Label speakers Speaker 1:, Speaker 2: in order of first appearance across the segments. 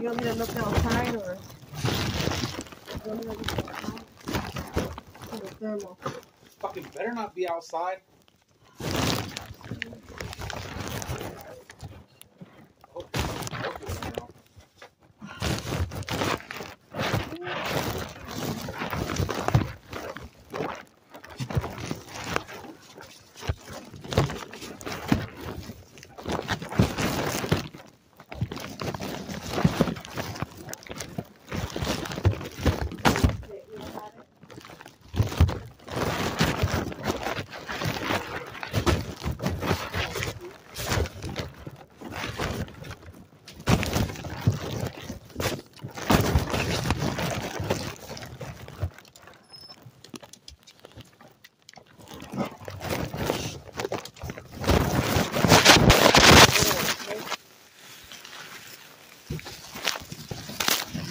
Speaker 1: You want me to look outside or? You want me to look outside? The thermal.
Speaker 2: Fucking better not be outside.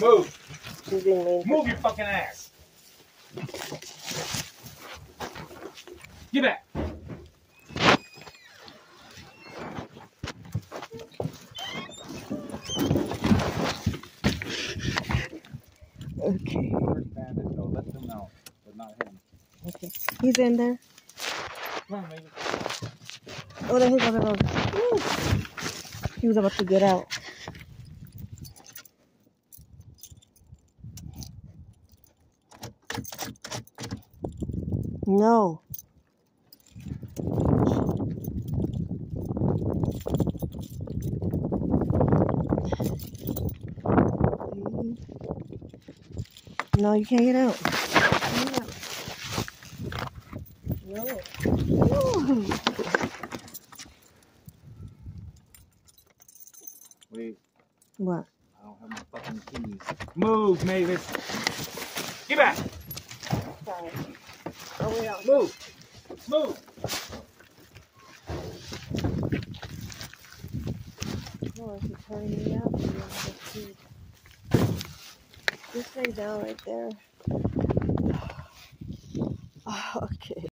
Speaker 2: Move!
Speaker 1: She's being mean.
Speaker 2: Move your fucking ass! Get back!
Speaker 1: Okay.
Speaker 2: Where's Bandit though? Let them know, but not him.
Speaker 1: Okay. He's in there.
Speaker 2: Come on, baby.
Speaker 1: Oh, there he goes. He was about to get out. No. No, you can't get out. Can't get out. No.
Speaker 2: Wait,
Speaker 1: What?
Speaker 2: I don't have my fucking keys. Move, Mavis! Get back!
Speaker 1: Sorry. We out.
Speaker 2: Move! Move!
Speaker 1: Oh, me see? Just lay down right there. Oh, okay.